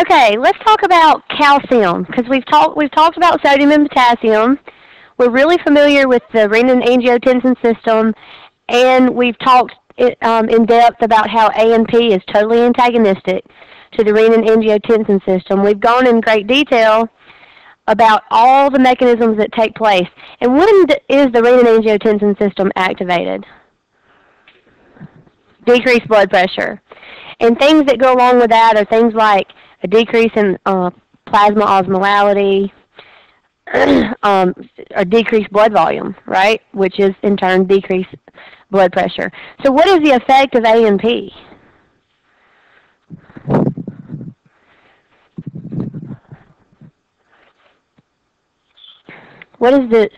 Okay, let's talk about calcium because we've talked we've talked about sodium and potassium. We're really familiar with the renin-angiotensin system, and we've talked um, in depth about how ANP is totally antagonistic to the renin-angiotensin system. We've gone in great detail about all the mechanisms that take place. And when is the renin-angiotensin system activated? Decreased blood pressure. And things that go along with that are things like a decrease in uh, plasma osmolality, um, a decreased blood volume, right? Which is in turn decreased blood pressure. So what is the effect of ANP? What is the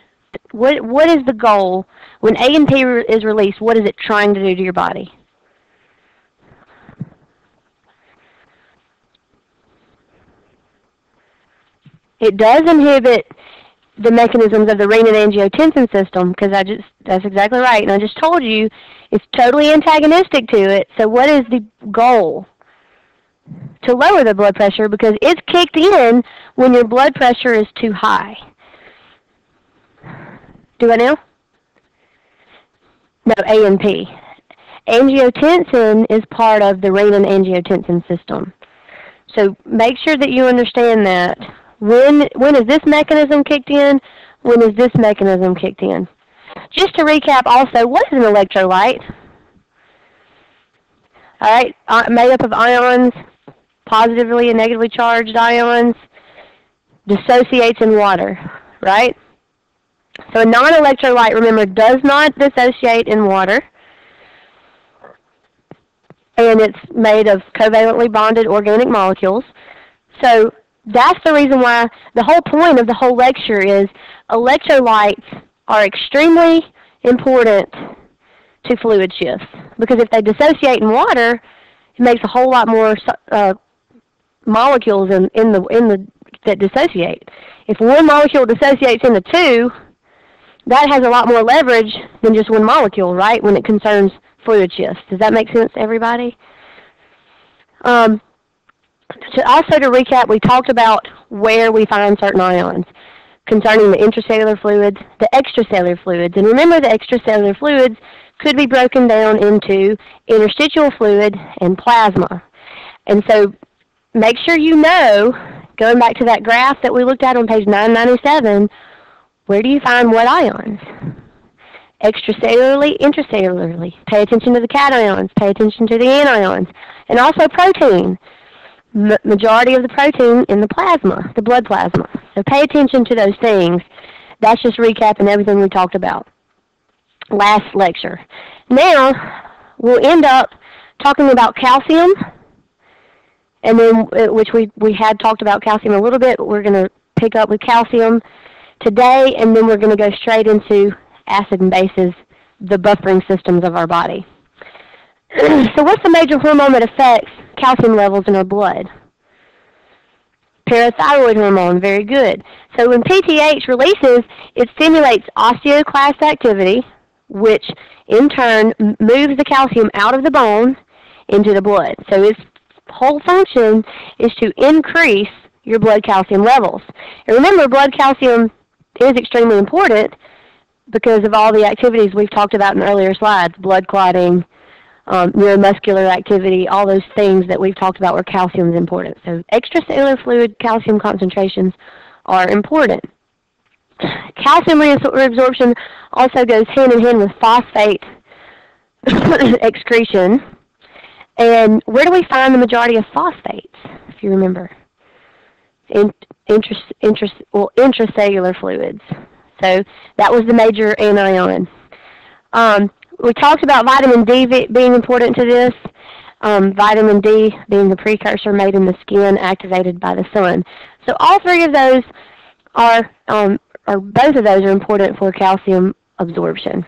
what what is the goal when ANP is released? What is it trying to do to your body? It does inhibit the mechanisms of the renin-angiotensin system because I just that's exactly right. And I just told you it's totally antagonistic to it. So what is the goal? To lower the blood pressure because it's kicked in when your blood pressure is too high. Do I know? No, ANP. Angiotensin is part of the renin-angiotensin system. So make sure that you understand that. When, when is this mechanism kicked in? When is this mechanism kicked in? Just to recap also, what is an electrolyte? All right, uh, made up of ions, positively and negatively charged ions, dissociates in water, right? So a non-electrolyte, remember, does not dissociate in water. And it's made of covalently bonded organic molecules. So that's the reason why the whole point of the whole lecture is electrolytes are extremely important to fluid shifts. Because if they dissociate in water, it makes a whole lot more uh, molecules in, in the in the that dissociate. If one molecule dissociates into two, that has a lot more leverage than just one molecule, right, when it concerns fluid shifts. Does that make sense to everybody? Um, to also to recap, we talked about where we find certain ions concerning the intracellular fluids, the extracellular fluids. And remember the extracellular fluids could be broken down into interstitial fluid and plasma. And so make sure you know, going back to that graph that we looked at on page 997, where do you find what ions? Extracellularly, intracellularly. Pay attention to the cations, pay attention to the anions, and also protein. Majority of the protein in the plasma, the blood plasma. So pay attention to those things. That's just recapping everything we talked about last lecture. Now, we'll end up talking about calcium, and then uh, which we, we had talked about calcium a little bit. We're going to pick up with calcium today, and then we're going to go straight into acid and bases, the buffering systems of our body. so what's the major hormone that affects calcium levels in our blood? Parathyroid hormone, very good. So when PTH releases, it stimulates osteoclast activity, which in turn moves the calcium out of the bone into the blood. So its whole function is to increase your blood calcium levels. And remember, blood calcium is extremely important because of all the activities we've talked about in earlier slides, blood clotting, um, neuromuscular activity, all those things that we've talked about where calcium is important. So extracellular fluid calcium concentrations are important. Calcium reabsorption also goes hand in hand with phosphate excretion. And where do we find the majority of phosphates, if you remember? In, well, intracellular fluids. So that was the major anion. Um, we talked about vitamin D being important to this. Um, vitamin D being the precursor made in the skin activated by the sun. So all three of those are, um, or both of those are important for calcium absorption.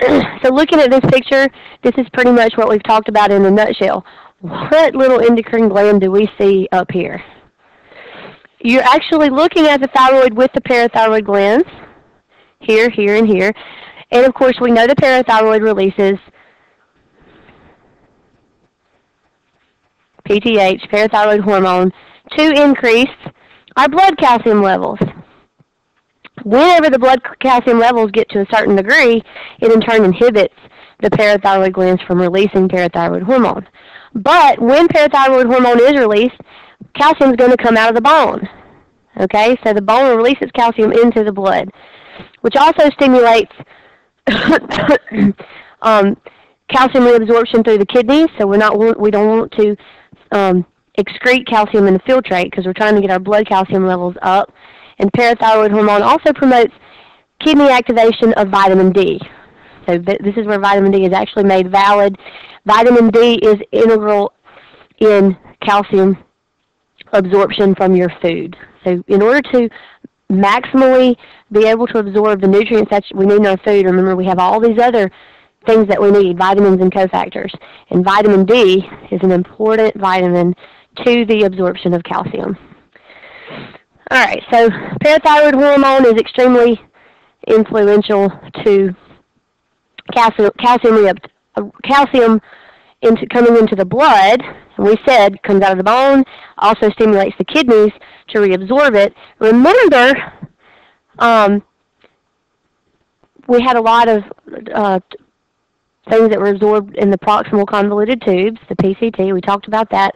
so looking at this picture, this is pretty much what we've talked about in a nutshell. What little endocrine gland do we see up here? You're actually looking at the thyroid with the parathyroid glands, here, here, and here. And of course, we know the parathyroid releases PTH, parathyroid hormone, to increase our blood calcium levels. Whenever the blood calcium levels get to a certain degree, it in turn inhibits the parathyroid glands from releasing parathyroid hormone. But when parathyroid hormone is released, calcium is going to come out of the bone. Okay, so the bone releases calcium into the blood, which also stimulates um, calcium reabsorption through the kidneys. So we're not we don't want to um, excrete calcium in the filtrate because we're trying to get our blood calcium levels up. And parathyroid hormone also promotes kidney activation of vitamin D. So this is where vitamin D is actually made valid. Vitamin D is integral in calcium absorption from your food. So in order to maximally be able to absorb the nutrients that we need in our food, remember we have all these other things that we need, vitamins and cofactors. And vitamin D is an important vitamin to the absorption of calcium. All right, so parathyroid hormone is extremely influential to calcium, calcium, calcium into, coming into the blood. And we said comes out of the bone, also stimulates the kidneys to reabsorb it. Remember, um, we had a lot of uh, things that were absorbed in the proximal convoluted tubes, the PCT. We talked about that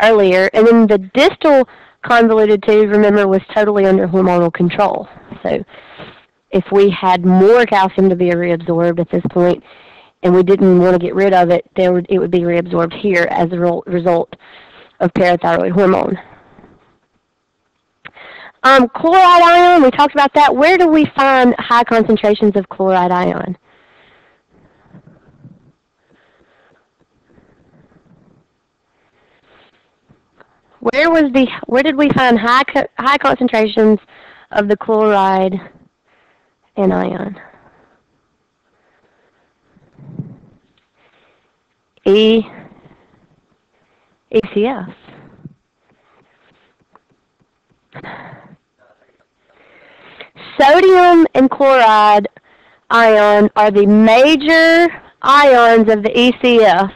earlier. And then the distal convoluted tube, remember, was totally under hormonal control. So if we had more calcium to be reabsorbed at this point, and we didn't want to get rid of it, there would, it would be reabsorbed here as a result of parathyroid hormone. Um, chloride ion, we talked about that. Where do we find high concentrations of chloride ion? Where was the where did we find high high concentrations of the chloride anion? E ECF. Sodium and chloride ion are the major ions of the ECF.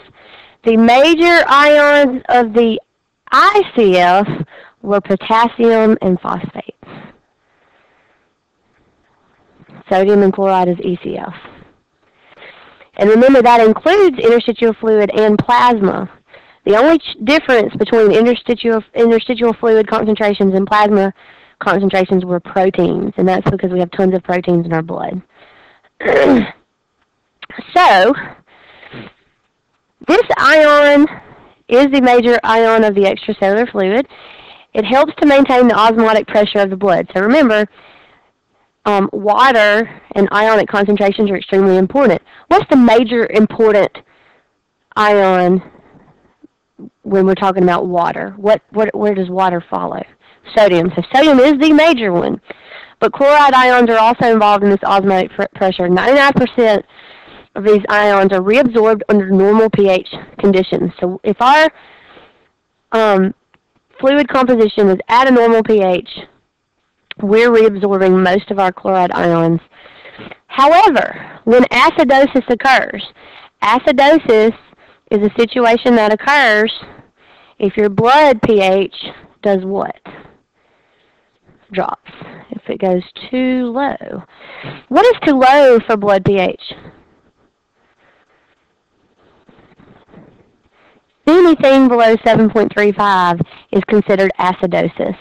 The major ions of the ICF were potassium and phosphates. Sodium and chloride is ECF. And remember that includes interstitial fluid and plasma. The only difference between interstitial, interstitial fluid concentrations and plasma concentrations were proteins, and that's because we have tons of proteins in our blood. so, this ion is the major ion of the extracellular fluid. It helps to maintain the osmotic pressure of the blood. So remember, um, water and ionic concentrations are extremely important. What's the major important ion when we're talking about water? What, what, where does water follow? Sodium. So sodium is the major one. But chloride ions are also involved in this osmotic pressure. 99% of these ions are reabsorbed under normal pH conditions. So if our um, fluid composition is at a normal pH, we're reabsorbing most of our chloride ions. However, when acidosis occurs, acidosis is a situation that occurs if your blood pH does what? Drops. If it goes too low. What is too low for blood pH? Anything below 7.35 is considered acidosis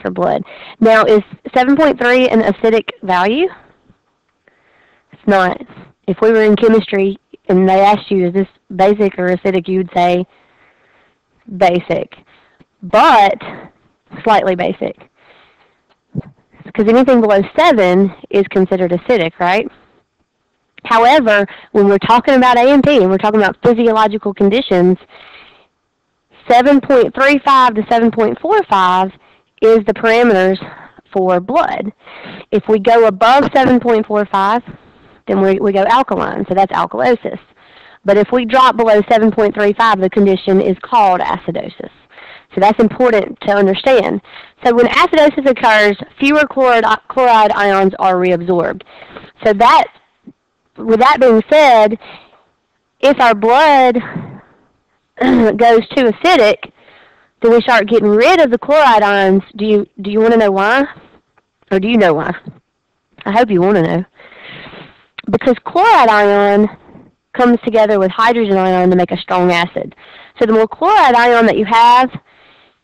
for blood. Now, is 7.3 an acidic value? It's not. If we were in chemistry and they asked you, is this basic or acidic, you would say basic. But slightly basic. Because anything below 7 is considered acidic, right? However, when we're talking about A&P and we're talking about physiological conditions, 7.35 to 7.45 is the parameters for blood. If we go above 7.45, then we, we go alkaline, so that's alkalosis. But if we drop below 7.35, the condition is called acidosis. So that's important to understand. So when acidosis occurs, fewer chloride, ions are reabsorbed. So that with that being said, if our blood goes too acidic, then we start getting rid of the chloride ions. Do you do you want to know why? Or do you know why? I hope you want to know. Because chloride ion comes together with hydrogen ion to make a strong acid. So the more chloride ion that you have,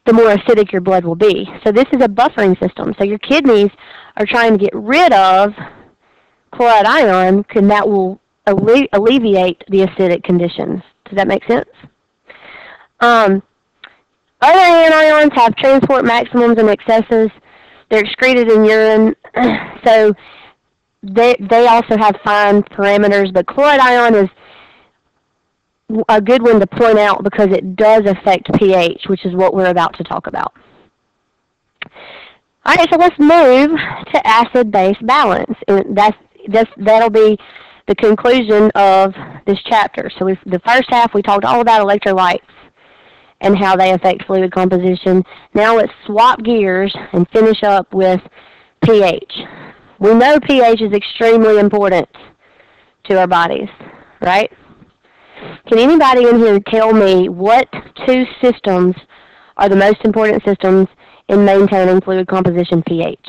the more acidic your blood will be. So this is a buffering system. So your kidneys are trying to get rid of chloride ion, and that will alle alleviate the acidic conditions. Does that make sense? Um, other anions have transport maximums and excesses. They're excreted in urine, so they they also have fine parameters. But chloride ion is a good one to point out because it does affect pH, which is what we're about to talk about. All right, so let's move to acid-base balance, and that's, that's that'll be the conclusion of this chapter. So the first half we talked all about electrolytes and how they affect fluid composition. Now let's swap gears and finish up with pH. We know pH is extremely important to our bodies, right? Can anybody in here tell me what two systems are the most important systems in maintaining fluid composition pH?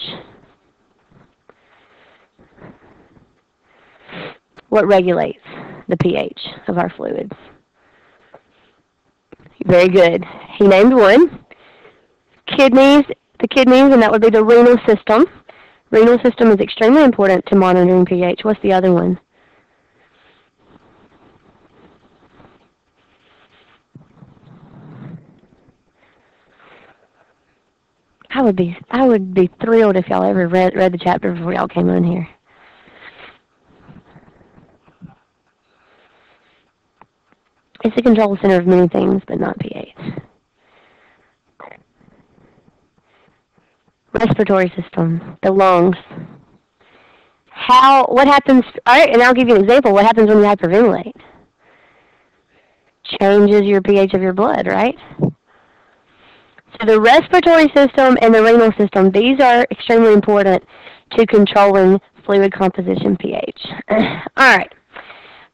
What regulates the pH of our fluids? Very good. He named one. Kidneys, the kidneys, and that would be the renal system. Renal system is extremely important to monitoring pH. What's the other one? I would be I would be thrilled if y'all ever read read the chapter before y'all came on here. It's the control center of many things, but not pH. Respiratory system, the lungs. How, what happens, all right, and I'll give you an example. What happens when you hyperventilate? Changes your pH of your blood, right? The respiratory system and the renal system, these are extremely important to controlling fluid composition pH. All right.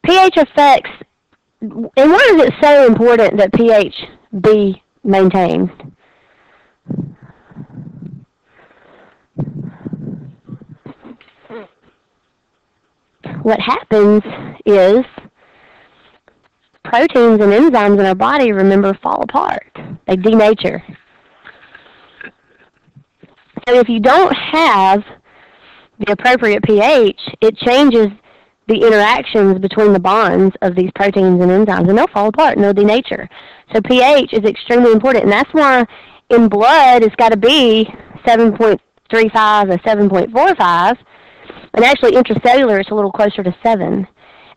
pH affects and why is it so important that pH be maintained? What happens is proteins and enzymes in our body, remember, fall apart. They denature. So if you don't have the appropriate pH, it changes the interactions between the bonds of these proteins and enzymes, and they'll fall apart and they'll denature. So pH is extremely important, and that's why in blood it's got to be 7.35 or 7.45, and actually intracellular it's a little closer to 7.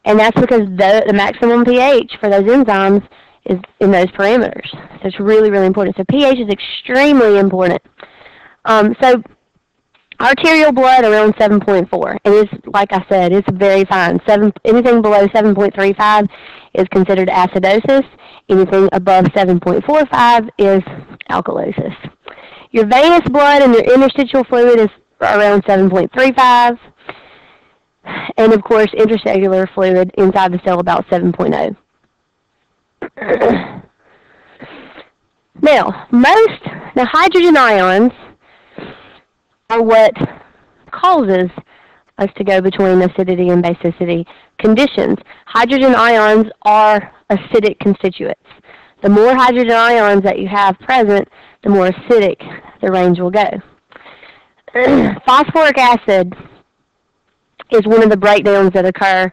And that's because the, the maximum pH for those enzymes is in those parameters. So it's really, really important. So pH is extremely important. Um, so Arterial blood around 7.4. And it's, like I said, it's very fine. Seven, anything below 7.35 is considered acidosis. Anything above 7.45 is alkalosis. Your venous blood and your interstitial fluid is around 7.35. And of course, intracellular fluid inside the cell about 7.0. now, most, now hydrogen ions are what causes us to go between acidity and basicity conditions. Hydrogen ions are acidic constituents. The more hydrogen ions that you have present, the more acidic the range will go. Phosphoric acid is one of the breakdowns that occur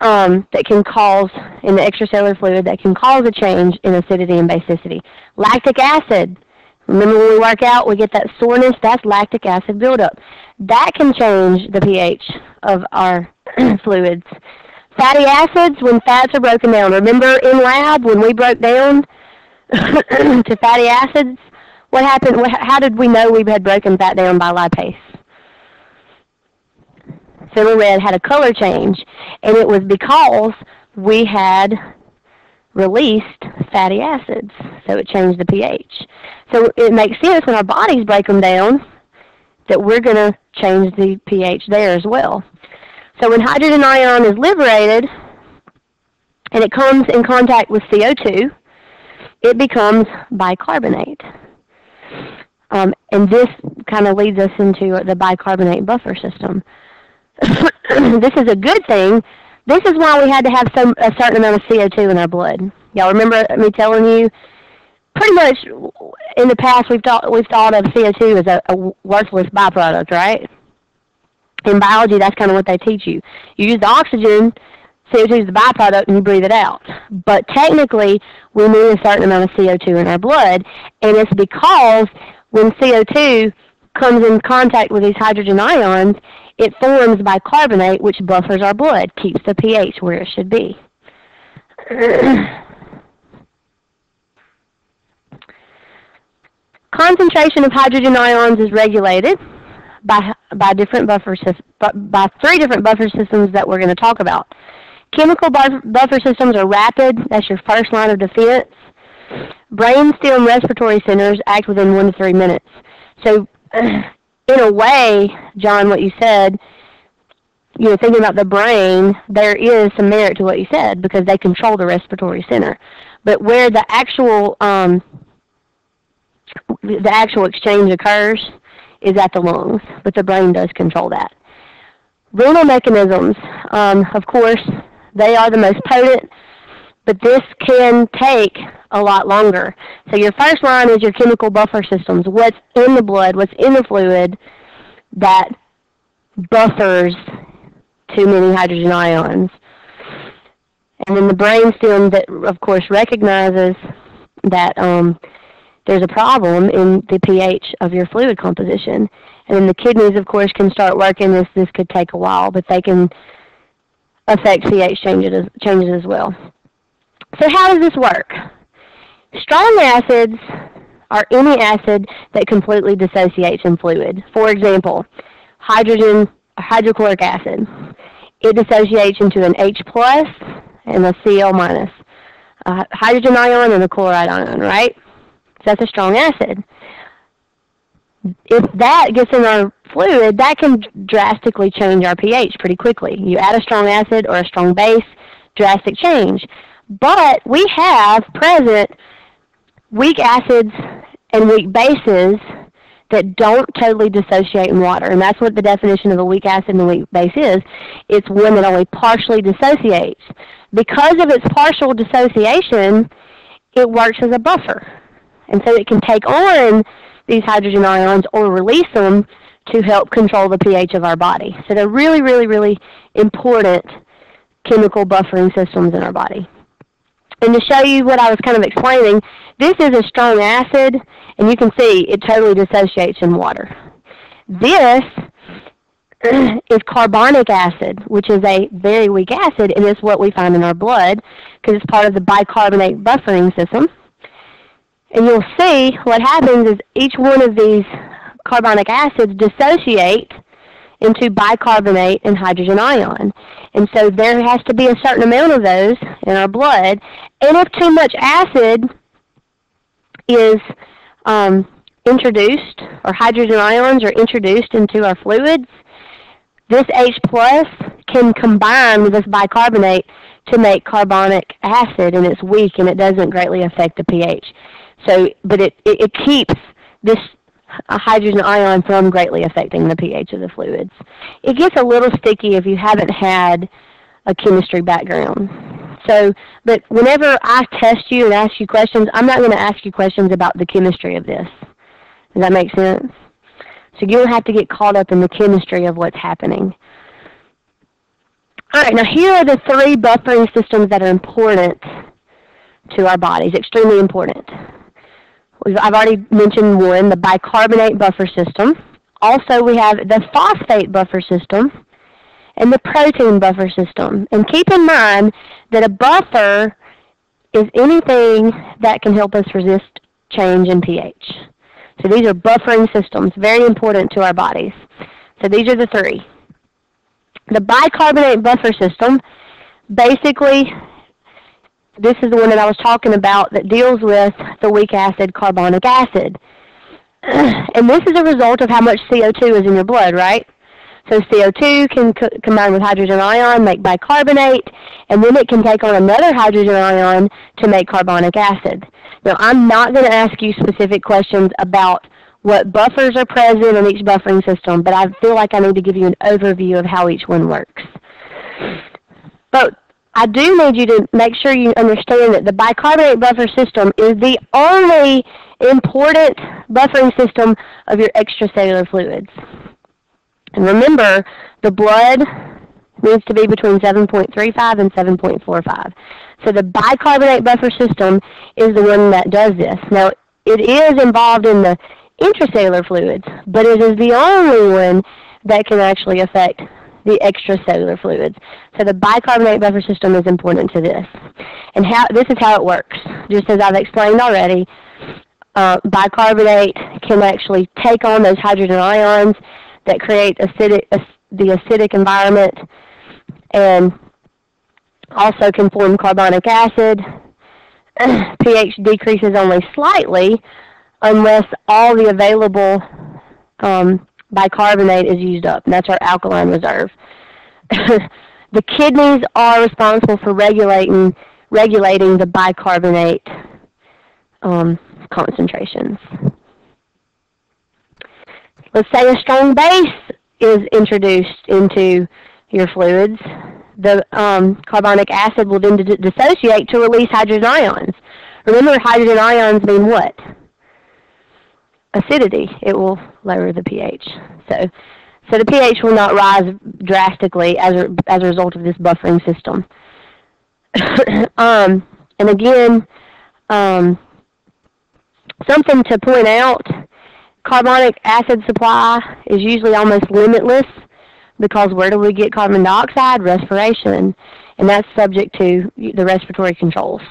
um, that can cause, in the extracellular fluid, that can cause a change in acidity and basicity. Lactic acid Remember when we work out, we get that soreness, that's lactic acid buildup. That can change the pH of our fluids. Fatty acids, when fats are broken down. Remember in lab when we broke down to fatty acids, what happened? How did we know we had broken fat down by lipase? Phenol red had a color change, and it was because we had released fatty acids, so it changed the pH. So it makes sense when our bodies break them down that we're going to change the pH there as well. So when hydrogen ion is liberated and it comes in contact with CO2, it becomes bicarbonate. Um, and this kind of leads us into the bicarbonate buffer system. this is a good thing. This is why we had to have some a certain amount of CO2 in our blood. Y'all remember me telling you? Pretty much in the past we've thought we've thought of CO2 as a, a worthless byproduct, right? In biology, that's kind of what they teach you. You use the oxygen, CO2 is the byproduct, and you breathe it out. But technically, we need a certain amount of CO2 in our blood, and it's because when CO2 comes in contact with these hydrogen ions, it forms bicarbonate, which buffers our blood, keeps the pH where it should be. Concentration of hydrogen ions is regulated by, by, different buffer by three different buffer systems that we're going to talk about. Chemical buffer systems are rapid, that's your first line of defense. Brainstem respiratory centers act within one to three minutes. So in a way, John, what you said, you know, thinking about the brain, there is some merit to what you said because they control the respiratory center. But where the actual um, the actual exchange occurs is at the lungs, but the brain does control that. Renal mechanisms, um, of course, they are the most potent, but this can take a lot longer. So your first line is your chemical buffer systems. What's in the blood, what's in the fluid that buffers too many hydrogen ions. And then the brainstem that, of course, recognizes that um, there's a problem in the pH of your fluid composition. And then the kidneys, of course, can start working this. This could take a while, but they can affect pH changes, changes as well. So how does this work? Strong acids are any acid that completely dissociates in fluid. For example, hydrogen, hydrochloric acid. It dissociates into an H plus and a Cl minus. A hydrogen ion and a chloride ion, right? So that's a strong acid. If that gets in our fluid, that can drastically change our pH pretty quickly. You add a strong acid or a strong base, drastic change. But we have present weak acids and weak bases that don't totally dissociate in water. And that's what the definition of a weak acid and a weak base is. It's one that only partially dissociates. Because of its partial dissociation, it works as a buffer. And so it can take on these hydrogen ions or release them to help control the pH of our body. So they're really, really, really important chemical buffering systems in our body. And to show you what I was kind of explaining, this is a strong acid, and you can see it totally dissociates in water. This is carbonic acid, which is a very weak acid, and it's what we find in our blood because it's part of the bicarbonate buffering system. And you'll see what happens is each one of these carbonic acids dissociate into bicarbonate and hydrogen ion. And so there has to be a certain amount of those in our blood. And if too much acid is um, introduced, or hydrogen ions are introduced into our fluids, this H plus can combine with this bicarbonate to make carbonic acid, and it's weak and it doesn't greatly affect the pH. So, but it, it, it keeps this hydrogen ion from greatly affecting the pH of the fluids. It gets a little sticky if you haven't had a chemistry background. So, but whenever I test you and ask you questions, I'm not going to ask you questions about the chemistry of this. Does that make sense? So you don't have to get caught up in the chemistry of what's happening. All right, now here are the three buffering systems that are important to our bodies, extremely important. I've already mentioned one, the bicarbonate buffer system. Also, we have the phosphate buffer system and the protein buffer system. And keep in mind that a buffer is anything that can help us resist change in pH. So these are buffering systems, very important to our bodies. So these are the three. The bicarbonate buffer system basically this is the one that I was talking about that deals with the weak acid carbonic acid. And this is a result of how much CO2 is in your blood, right? So CO2 can co combine with hydrogen ion, make bicarbonate, and then it can take on another hydrogen ion to make carbonic acid. Now, I'm not going to ask you specific questions about what buffers are present in each buffering system, but I feel like I need to give you an overview of how each one works. But I do need you to make sure you understand that the bicarbonate buffer system is the only important buffering system of your extracellular fluids. And remember, the blood needs to be between 7.35 and 7.45. So the bicarbonate buffer system is the one that does this. Now, it is involved in the intracellular fluids, but it is the only one that can actually affect the extracellular fluids. So the bicarbonate buffer system is important to this. And how this is how it works. Just as I've explained already, uh, bicarbonate can actually take on those hydrogen ions that create acidic, the acidic environment and also can form carbonic acid. pH decreases only slightly unless all the available um, bicarbonate is used up, and that's our alkaline reserve. the kidneys are responsible for regulating regulating the bicarbonate um, concentrations. Let's say a strong base is introduced into your fluids. The um, carbonic acid will then dissociate to release hydrogen ions. Remember, hydrogen ions mean what? Acidity. It will lower the pH. So, so the pH will not rise drastically as a, as a result of this buffering system. um, and again, um, something to point out Carbonic acid supply is usually almost limitless because where do we get carbon dioxide? Respiration. And that's subject to the respiratory controls.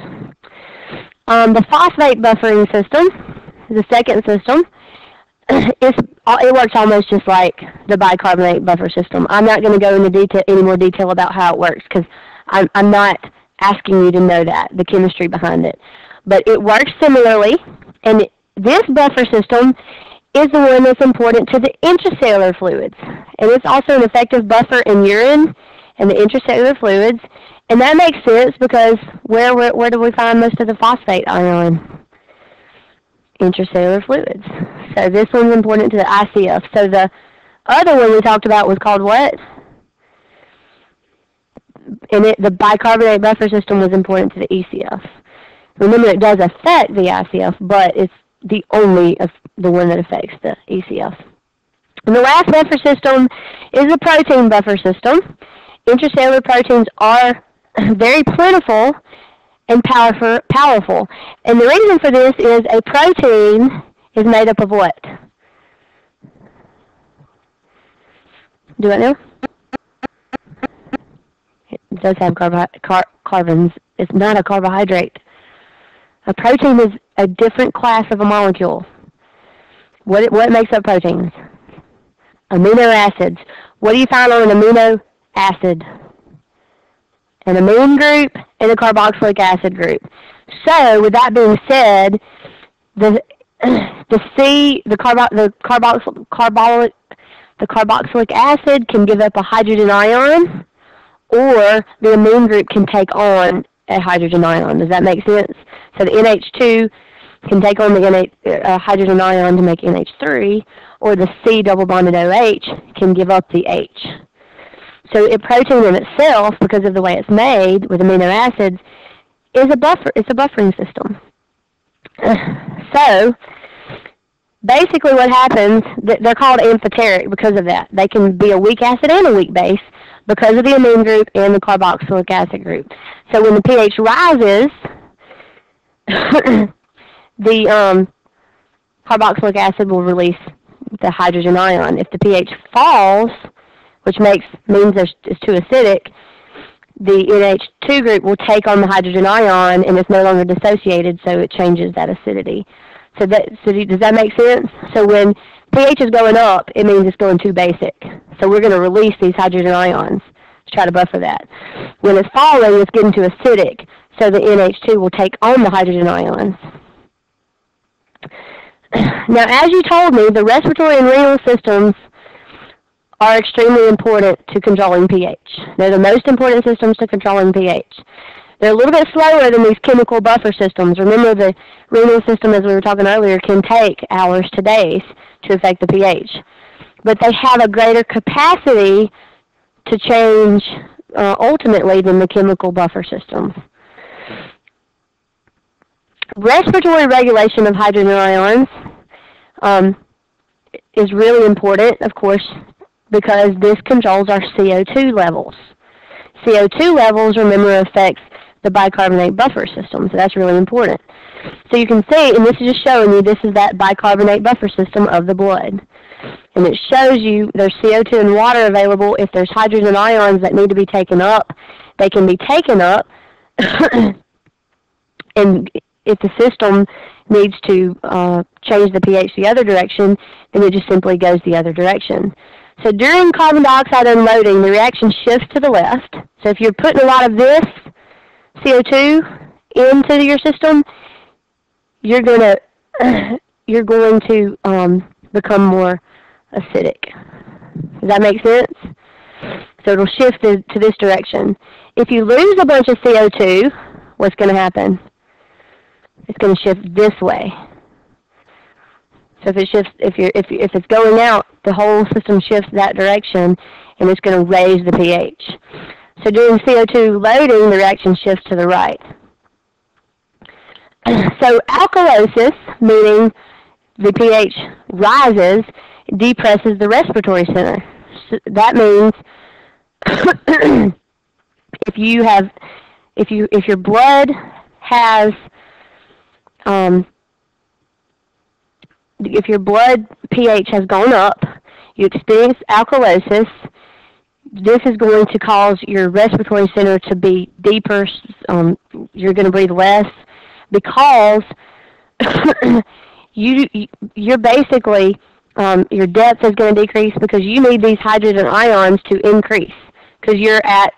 Um, the phosphate buffering system, the second system, it's, uh, it works almost just like the bicarbonate buffer system. I'm not going to go into detail, any more detail about how it works because I'm, I'm not asking you to know that, the chemistry behind it. But it works similarly, and this buffer system is the one that's important to the intracellular fluids. And it's also an effective buffer in urine and the intracellular fluids. And that makes sense because where, where, where do we find most of the phosphate ion? Intracellular fluids. So this one's important to the ICF. So the other one we talked about was called what? And it, the bicarbonate buffer system was important to the ECF. Remember, it does affect the ICF, but it's the only of the one that affects the ECF. And the last buffer system is the protein buffer system. Intracellular proteins are very plentiful and powerful, powerful. And the reason for this is a protein is made up of what? Do I know? It does have car carbons. It's not a carbohydrate. A protein is a different class of a molecule. What, what makes up proteins? Amino acids. What do you find on an amino acid? An amine group and a carboxylic acid group. So, with that being said, the the C, the carbo, the carboxyl, carboxylic, the carboxylic acid can give up a hydrogen ion, or the amine group can take on a hydrogen ion. Does that make sense? So the NH2 can take on the NH, uh, hydrogen ion to make NH3, or the C double bonded OH can give up the H. So a protein in itself, because of the way it's made with amino acids, is a buffer. It's a buffering system. so basically what happens, they're called amphoteric because of that. They can be a weak acid and a weak base because of the amine group and the carboxylic acid group. So when the pH rises, the um, carboxylic acid will release the hydrogen ion. If the pH falls, which makes means it's too acidic, the NH2 group will take on the hydrogen ion and it's no longer dissociated, so it changes that acidity. So that so does that make sense? So when pH is going up, it means it's going too basic. So we're going to release these hydrogen ions to try to buffer that. When it's falling, it's getting too acidic, so the NH2 will take on the hydrogen ions. Now, as you told me, the respiratory and renal systems are extremely important to controlling pH. They're the most important systems to controlling pH. They're a little bit slower than these chemical buffer systems. Remember the renal system, as we were talking earlier, can take hours to days to affect the pH. But they have a greater capacity to change uh, ultimately than the chemical buffer systems. Respiratory regulation of hydrogen ions um, is really important, of course, because this controls our CO2 levels. CO2 levels, remember, affects the bicarbonate buffer system, so that's really important. So you can see, and this is just showing you, this is that bicarbonate buffer system of the blood. And it shows you there's CO2 and water available. If there's hydrogen ions that need to be taken up, they can be taken up. and if the system needs to uh, change the pH the other direction, then it just simply goes the other direction. So during carbon dioxide unloading, the reaction shifts to the left. So if you're putting a lot of this CO2 into your system, you're going to you're going to um, become more acidic. Does that make sense? So it'll shift to, to this direction. If you lose a bunch of CO2, what's going to happen? It's going to shift this way. So if it shifts, if you're if if it's going out, the whole system shifts that direction, and it's going to raise the pH. So during CO2 loading, the reaction shifts to the right. So alkalosis, meaning the pH rises, depresses the respiratory center. So that means if you have, if you if your blood has um, if your blood pH has gone up, you experience alkalosis, this is going to cause your respiratory center to be deeper. Um, you're going to breathe less because you you're basically um, your depth is going to decrease because you need these hydrogen ions to increase because you're at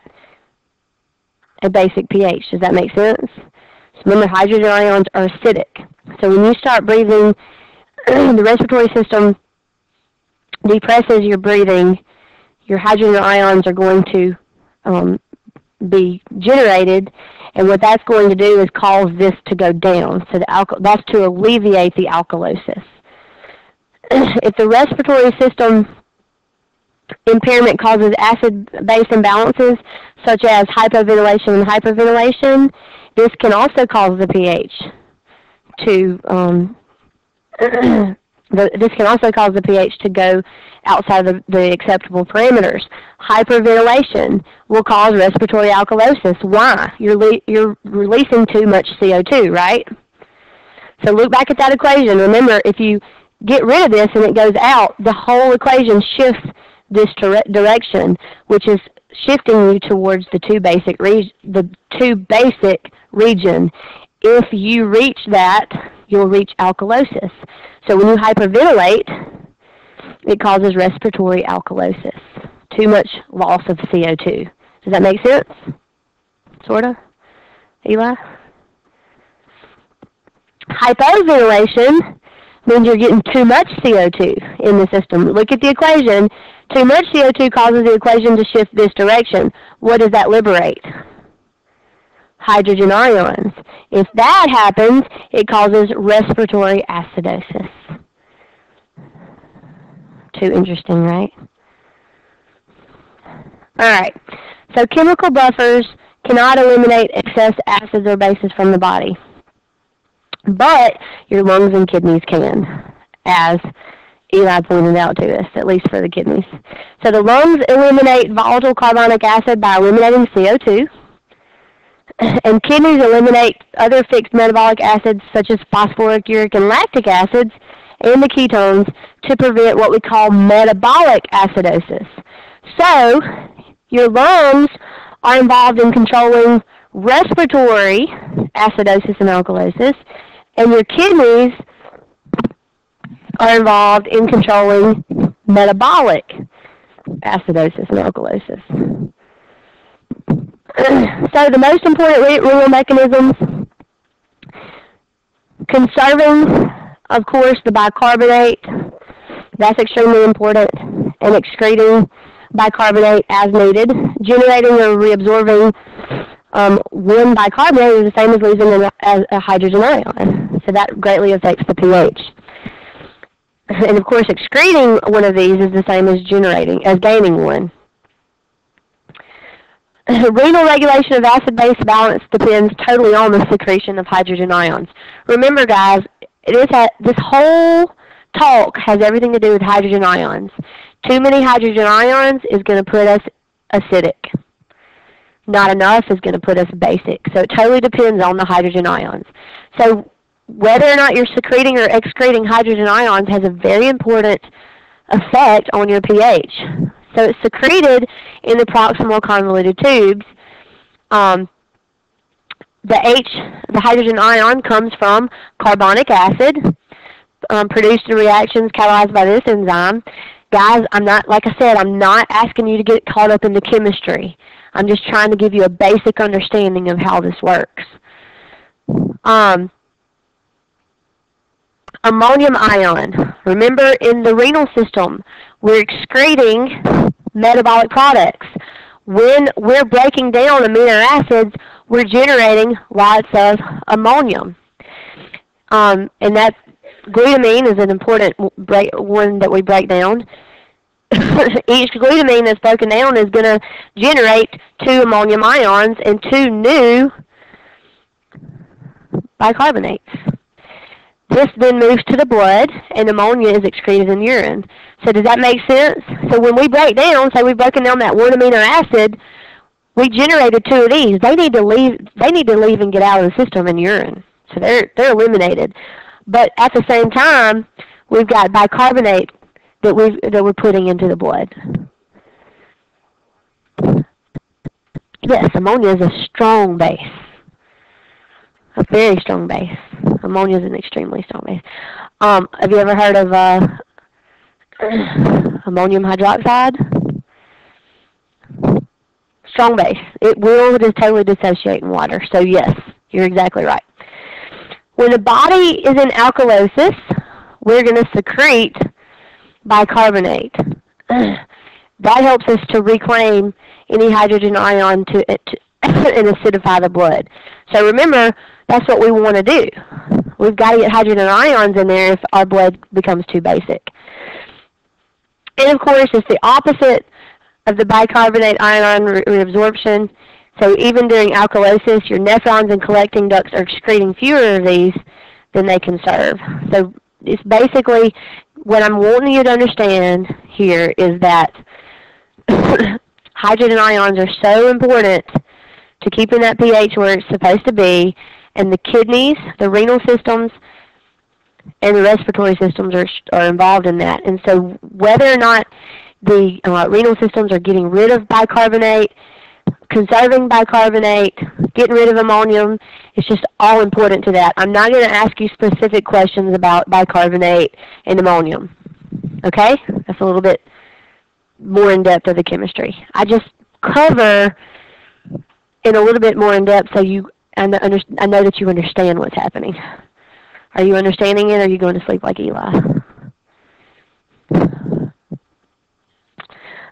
a basic pH. Does that make sense? So remember, hydrogen ions are acidic. So when you start breathing the respiratory system depresses your breathing, your hydrogen ions are going to um, be generated, and what that's going to do is cause this to go down. So that's to alleviate the alkalosis. if the respiratory system impairment causes acid-base imbalances, such as hypoventilation and hyperventilation, this can also cause the pH to um, this can also cause the pH to go outside the, the acceptable parameters. Hyperventilation will cause respiratory alkalosis. Why? You're, you're releasing too much CO2, right? So look back at that equation. Remember, if you get rid of this and it goes out, the whole equation shifts this direction, which is shifting you towards the too basic the too basic region. If you reach that, you'll reach alkalosis. So when you hyperventilate, it causes respiratory alkalosis. Too much loss of CO2. Does that make sense? Sort of? Eli? Hypoventilation means you're getting too much CO2 in the system. Look at the equation. Too much CO2 causes the equation to shift this direction. What does that liberate? Hydrogen ions. If that happens, it causes respiratory acidosis. Too interesting, right? All right. So chemical buffers cannot eliminate excess acids or bases from the body. But your lungs and kidneys can, as Eli pointed out to us, at least for the kidneys. So the lungs eliminate volatile carbonic acid by eliminating CO2 and kidneys eliminate other fixed metabolic acids such as phosphoric, uric, and lactic acids and the ketones to prevent what we call metabolic acidosis. So, your lungs are involved in controlling respiratory acidosis and alkalosis, and your kidneys are involved in controlling metabolic acidosis and alkalosis. so the most important renal mechanisms, conserving, of course, the bicarbonate, that's extremely important, and excreting bicarbonate as needed. Generating or reabsorbing um, one bicarbonate is the same as losing a, a hydrogen ion. So that greatly affects the pH. And of course, excreting one of these is the same as generating, as gaining one. Renal regulation of acid-base balance depends totally on the secretion of hydrogen ions. Remember, guys, this, this whole talk has everything to do with hydrogen ions. Too many hydrogen ions is going to put us acidic. Not enough is going to put us basic. So it totally depends on the hydrogen ions. So whether or not you're secreting or excreting hydrogen ions has a very important effect on your pH. So it's secreted in the proximal convoluted tubes. Um, the H, the hydrogen ion, comes from carbonic acid um, produced in reactions catalyzed by this enzyme. Guys, I'm not, like I said, I'm not asking you to get caught up in the chemistry. I'm just trying to give you a basic understanding of how this works. Um, ammonium ion. Remember, in the renal system, we're excreting metabolic products. When we're breaking down amino acids, we're generating lots of ammonium. Um, and that glutamine is an important one that we break down. Each glutamine that's broken down is going to generate two ammonium ions and two new bicarbonates. This then moves to the blood, and ammonia is excreted in urine. So does that make sense? So when we break down, say we've broken down that one amino acid, we generated two of these. They need to leave. They need to leave and get out of the system in urine. So they're they're eliminated. But at the same time, we've got bicarbonate that we that we're putting into the blood. Yes, ammonia is a strong base, a very strong base. Ammonia is an extremely strong base. Um, have you ever heard of uh, ammonium hydroxide? Strong base. It will just totally dissociate in water. So yes, you're exactly right. When the body is in alkalosis, we're going to secrete bicarbonate. that helps us to reclaim any hydrogen ion to, to and acidify the blood. So remember, that's what we want to do. We've got to get hydrogen ions in there if our blood becomes too basic. And of course, it's the opposite of the bicarbonate ion reabsorption. So even during alkalosis, your nephrons and collecting ducts are excreting fewer of these than they can serve. So it's basically what I'm wanting you to understand here is that hydrogen ions are so important to keeping that pH where it's supposed to be, and the kidneys, the renal systems, and the respiratory systems are, are involved in that. And so whether or not the uh, renal systems are getting rid of bicarbonate conserving bicarbonate, getting rid of ammonium, it's just all important to that. I'm not going to ask you specific questions about bicarbonate and ammonium. Okay? That's a little bit more in depth of the chemistry. I just cover in a little bit more in depth so you I know, I know that you understand what's happening. Are you understanding it or are you going to sleep like Eli?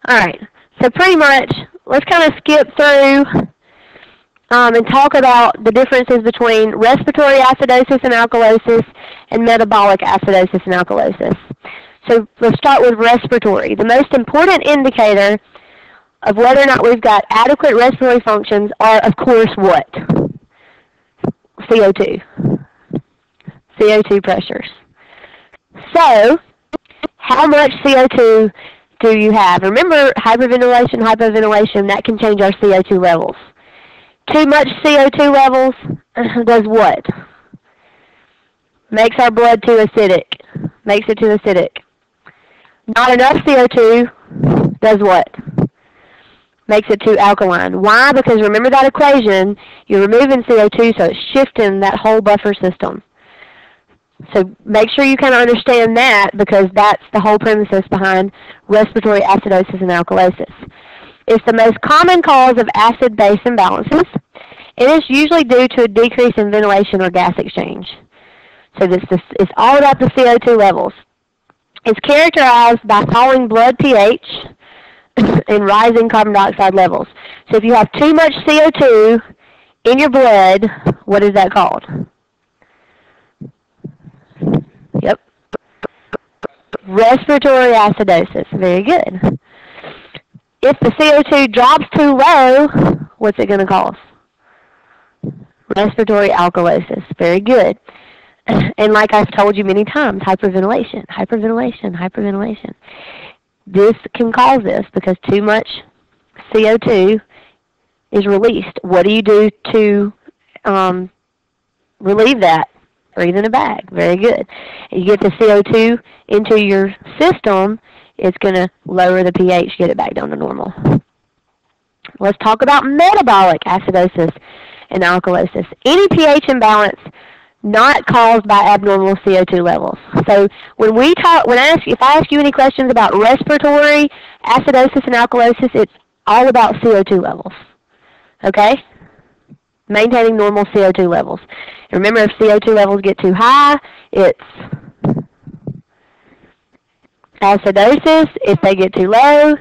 All right. So pretty much let's kind of skip through um, and talk about the differences between respiratory acidosis and alkalosis and metabolic acidosis and alkalosis. So let's start with respiratory. The most important indicator of whether or not we've got adequate respiratory functions are, of course, what? CO2. CO2 pressures. So, how much CO2 do you have? Remember, hyperventilation, hypoventilation, that can change our CO2 levels. Too much CO2 levels does what? Makes our blood too acidic. Makes it too acidic. Not enough CO2 does what? Makes it too alkaline. Why? Because remember that equation, you're removing CO2, so it's shifting that whole buffer system. So make sure you kind of understand that because that's the whole premises behind respiratory acidosis and alkalosis. It's the most common cause of acid-base imbalances. It is usually due to a decrease in ventilation or gas exchange. So this, this it's all about the CO2 levels. It's characterized by falling blood pH and rising carbon dioxide levels. So if you have too much CO2 in your blood, what is that called? Yep. Respiratory acidosis. Very good. If the CO2 drops too low, what's it going to cause? Respiratory alkalosis. Very good. And like I've told you many times, hyperventilation, hyperventilation, hyperventilation. This can cause this because too much CO2 is released. What do you do to um, relieve that? Breathe in a bag. Very good. You get the CO2 into your system, it's going to lower the pH, get it back down to normal. Let's talk about metabolic acidosis and alkalosis. Any pH imbalance not caused by abnormal CO2 levels. So when we talk, when I ask, if I ask you any questions about respiratory acidosis and alkalosis, it's all about CO2 levels. Okay? Maintaining normal CO2 levels. And remember, if CO2 levels get too high, it's acidosis. If they get too low,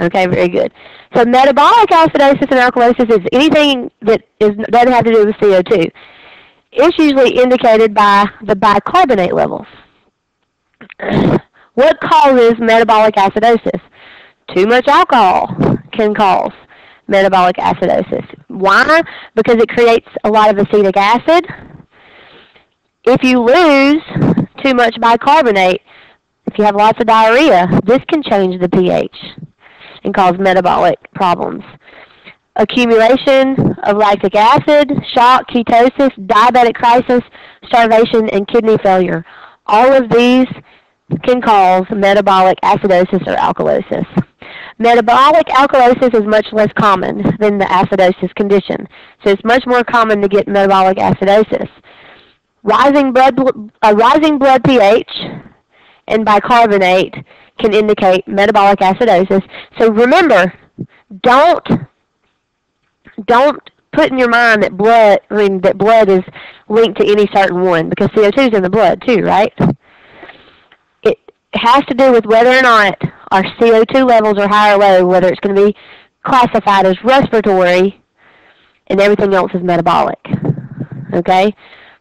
okay, very good. So metabolic acidosis and alkalosis is anything that is, doesn't have to do with CO2. It's usually indicated by the bicarbonate levels. What causes metabolic acidosis? Too much alcohol can cause metabolic acidosis. Why? Because it creates a lot of acetic acid. If you lose too much bicarbonate, if you have lots of diarrhea, this can change the pH and cause metabolic problems. Accumulation of lactic acid, shock, ketosis, diabetic crisis, starvation, and kidney failure. All of these can cause metabolic acidosis or alkalosis. Metabolic alkalosis is much less common than the acidosis condition, so it's much more common to get metabolic acidosis. Rising blood, uh, rising blood pH and bicarbonate can indicate metabolic acidosis. So remember, don't don't put in your mind that blood I mean that blood is linked to any certain one because CO2 is in the blood too, right? It has to do with whether or not our CO2 levels are high or low, whether it's going to be classified as respiratory and everything else is metabolic. Okay?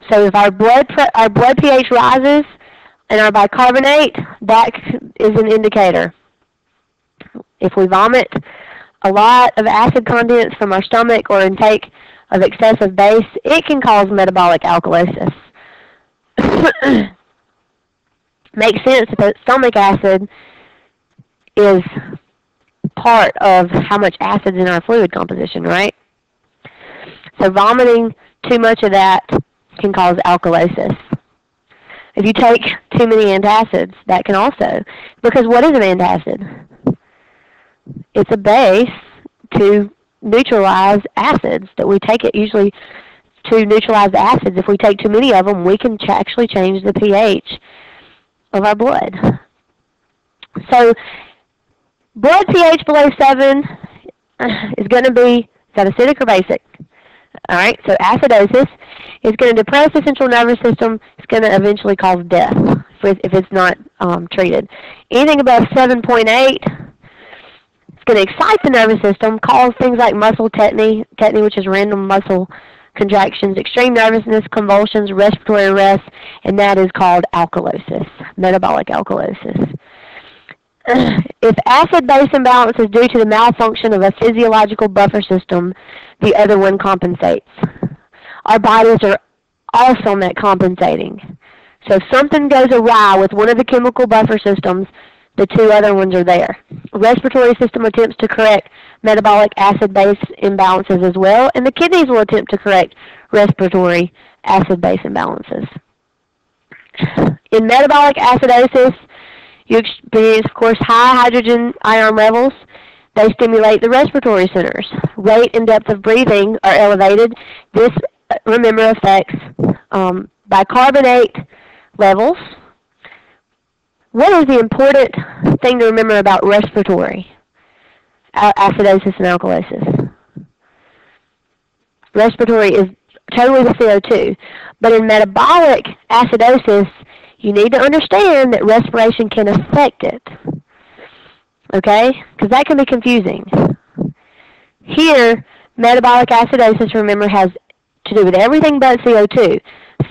So if our blood our blood pH rises, and our bicarbonate, that is an indicator. If we vomit a lot of acid contents from our stomach or intake of excessive base, it can cause metabolic alkalosis. Makes sense that stomach acid is part of how much acid is in our fluid composition, right? So vomiting too much of that can cause alkalosis. If you take too many antacids, that can also, because what is an antacid? It's a base to neutralize acids that we take it usually to neutralize acids. If we take too many of them, we can ch actually change the pH of our blood. So blood pH below 7 is going to be, is that acidic or basic? All right, so acidosis is going to depress the central nervous system. It's going to eventually cause death if it's not um, treated. Anything above 7.8 it's going to excite the nervous system, cause things like muscle tetany, tetany which is random muscle contractions, extreme nervousness, convulsions, respiratory arrest, and that is called alkalosis, metabolic alkalosis. If acid-base imbalance is due to the malfunction of a physiological buffer system, the other one compensates. Our bodies are awesome at compensating. So if something goes awry with one of the chemical buffer systems, the two other ones are there. Respiratory system attempts to correct metabolic acid-base imbalances as well, and the kidneys will attempt to correct respiratory acid-base imbalances. In metabolic acidosis, you experience, of course, high hydrogen ion levels. They stimulate the respiratory centers. Rate and depth of breathing are elevated. This, remember, affects um, bicarbonate levels. What is the important thing to remember about respiratory acidosis and alkalosis? Respiratory is totally the CO2. But in metabolic acidosis, you need to understand that respiration can affect it. Okay? Because that can be confusing. Here, metabolic acidosis, remember, has to do with everything but CO2.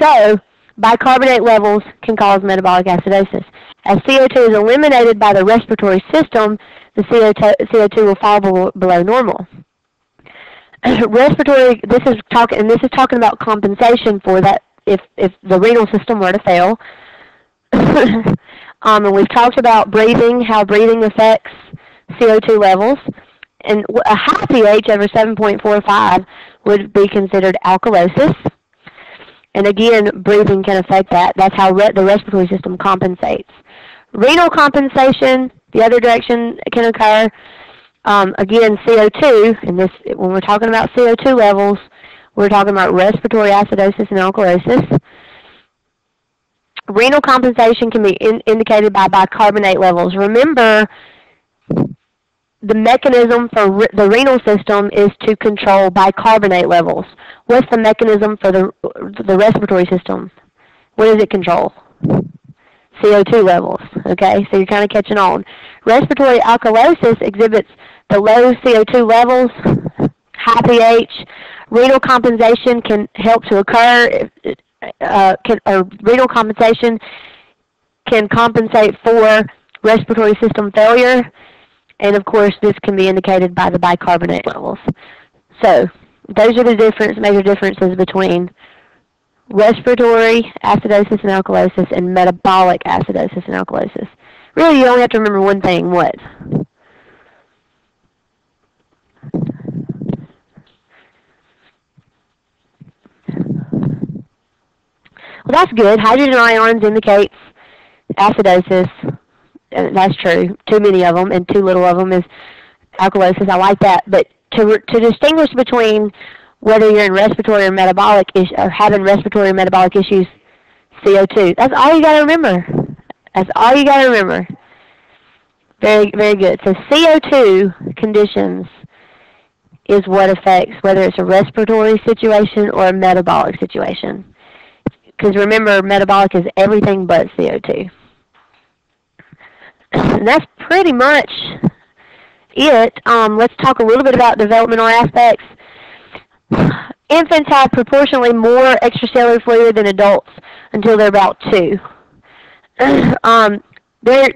So, bicarbonate levels can cause metabolic acidosis. As CO2 is eliminated by the respiratory system, the CO2 will fall below normal. respiratory, this is talking, and this is talking about compensation for that if, if the renal system were to fail. um, and we've talked about breathing, how breathing affects CO2 levels. And a high pH over 7.45 would be considered alkalosis. And again, breathing can affect that. That's how re the respiratory system compensates. Renal compensation, the other direction can occur. Um, again, CO2, and this when we're talking about CO2 levels, we're talking about respiratory acidosis and alkalosis. Renal compensation can be in, indicated by bicarbonate levels. Remember, the mechanism for re the renal system is to control bicarbonate levels. What's the mechanism for the, the respiratory system? What does it control? CO2 levels. Okay, so you're kind of catching on. Respiratory alkalosis exhibits the low CO2 levels, high pH. Renal compensation can help to occur. Uh, can, or renal compensation can compensate for respiratory system failure. And of course, this can be indicated by the bicarbonate levels. So those are the difference, major differences between respiratory acidosis and alkalosis and metabolic acidosis and alkalosis. Really, you only have to remember one thing, what? Well, that's good. Hydrogen ions indicates acidosis. Uh, that's true. Too many of them and too little of them is alkalosis. I like that. But to, to distinguish between whether you're in respiratory or metabolic or having respiratory or metabolic issues, CO2. That's all you got to remember. That's all you got to remember. Very, very good. So CO2 conditions is what affects whether it's a respiratory situation or a metabolic situation. Because remember, metabolic is everything but CO2. That's pretty much it. Um, let's talk a little bit about developmental aspects. Infants have proportionally more extracellular fluid than adults until they're about two. um, their,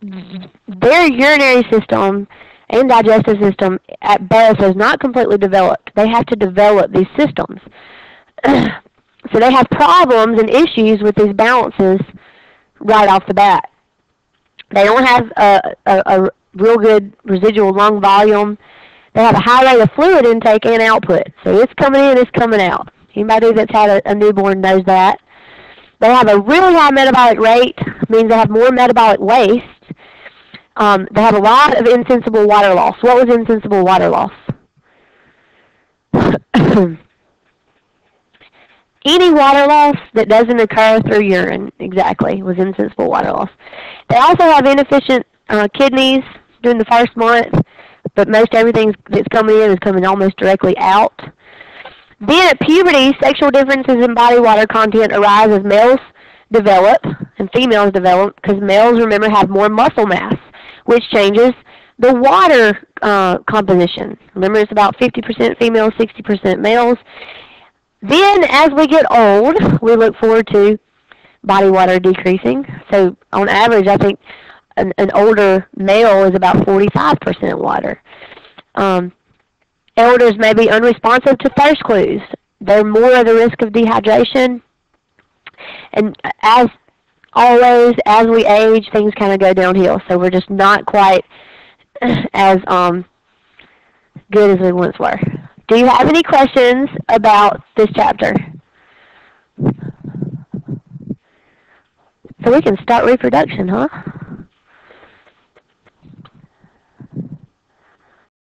their urinary system and digestive system at birth is not completely developed. They have to develop these systems. so they have problems and issues with these balances right off the bat. They don't have a, a, a real good residual lung volume. They have a high rate of fluid intake and output. So it's coming in, it's coming out. Anybody that's had a, a newborn knows that. They have a really high metabolic rate, means they have more metabolic waste. Um, they have a lot of insensible water loss. What was insensible water loss? Any water loss that doesn't occur through urine, exactly, was insensible water loss. They also have inefficient uh, kidneys during the first month, but most everything that's coming in is coming almost directly out. Then at puberty, sexual differences in body water content arise as males develop and females develop because males, remember, have more muscle mass which changes the water uh, composition. Remember, it's about 50% females, 60% males. Then, as we get old, we look forward to body water decreasing. So, on average, I think an, an older male is about 45% water. Um, elders may be unresponsive to thirst clues. They're more at the risk of dehydration. And as always, as we age, things kind of go downhill. So we're just not quite as um, good as we once were. Do you have any questions about this chapter? So we can start reproduction, huh?